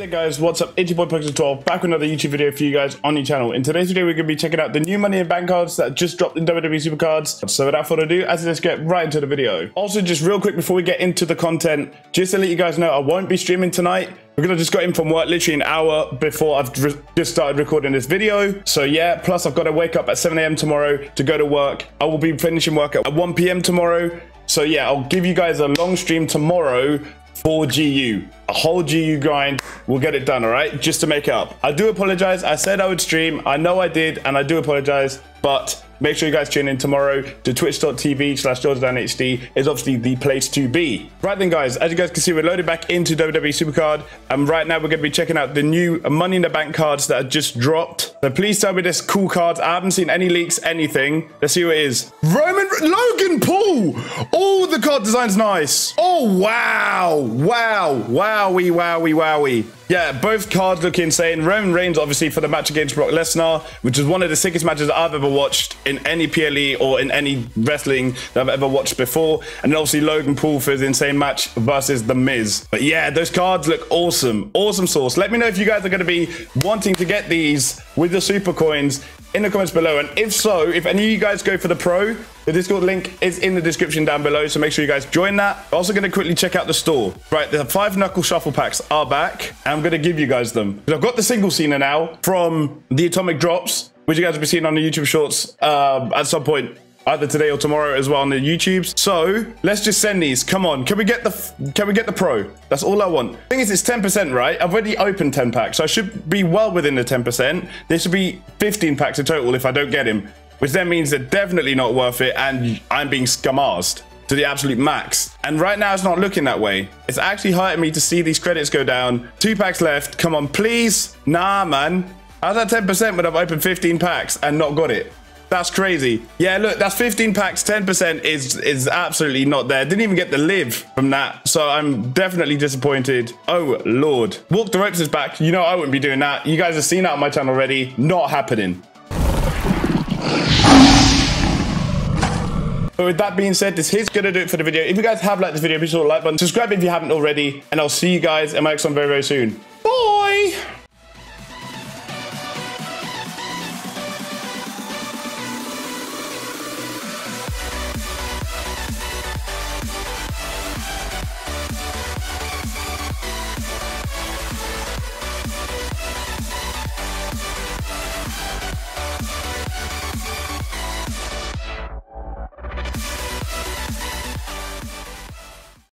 there guys, what's up? It's your boy Pokes12 back with another YouTube video for you guys on your channel. In today's video, we're going to be checking out the new Money in Bank cards that just dropped in WWE Supercards. So without further ado, as let's get right into the video. Also, just real quick before we get into the content, just to let you guys know, I won't be streaming tonight. We're gonna just got in from work literally an hour before I've just started recording this video. So yeah, plus I've got to wake up at 7 a.m. tomorrow to go to work. I will be finishing work at 1 p.m. tomorrow. So yeah, I'll give you guys a long stream tomorrow for GU. A whole GU grind. We'll get it done, all right? Just to make up. I do apologize. I said I would stream. I know I did, and I do apologize, but Make sure you guys tune in tomorrow to twitch.tv slash HD is obviously the place to be. Right then, guys, as you guys can see, we're loaded back into WWE Supercard. And right now, we're going to be checking out the new Money in the Bank cards that have just dropped. So please tell me this cool cards. I haven't seen any leaks, anything. Let's see what it is. Roman Logan Paul. Oh, the card design's nice. Oh, wow. Wow. Wowie, wowie, wowie. Yeah, both cards look insane. Roman Reigns, obviously, for the match against Brock Lesnar, which is one of the sickest matches I've ever watched in any PLE or in any wrestling that I've ever watched before. And obviously Logan Paul for his insane match versus The Miz. But yeah, those cards look awesome. Awesome source. Let me know if you guys are going to be wanting to get these with the super coins in the comments below. And if so, if any of you guys go for the pro, the Discord link is in the description down below. So make sure you guys join that. Also going to quickly check out the store. Right, the five knuckle shuffle packs are back. And I'm going to give you guys them. I've got the single Cena now from the Atomic Drops, which you guys will be seeing on the YouTube shorts uh, at some point either today or tomorrow as well on the YouTubes. So let's just send these. Come on, can we get the can we get the pro? That's all I want. Thing is, it's 10%, right? I've already opened 10 packs, so I should be well within the 10%. There should be 15 packs in total if I don't get him, which then means they're definitely not worth it, and I'm being scamazed to the absolute max. And right now it's not looking that way. It's actually hurting me to see these credits go down. Two packs left. Come on, please. Nah, man. How's that 10% when I've opened 15 packs and not got it? That's crazy. Yeah, look, that's 15 packs. 10% is is absolutely not there. Didn't even get the live from that. So I'm definitely disappointed. Oh, Lord. Walk the ropes is back. You know I wouldn't be doing that. You guys have seen that on my channel already. Not happening. But with that being said, this is going to do it for the video. If you guys have liked this video, be sure to like button, subscribe if you haven't already, and I'll see you guys in my next one very, very soon. Bye!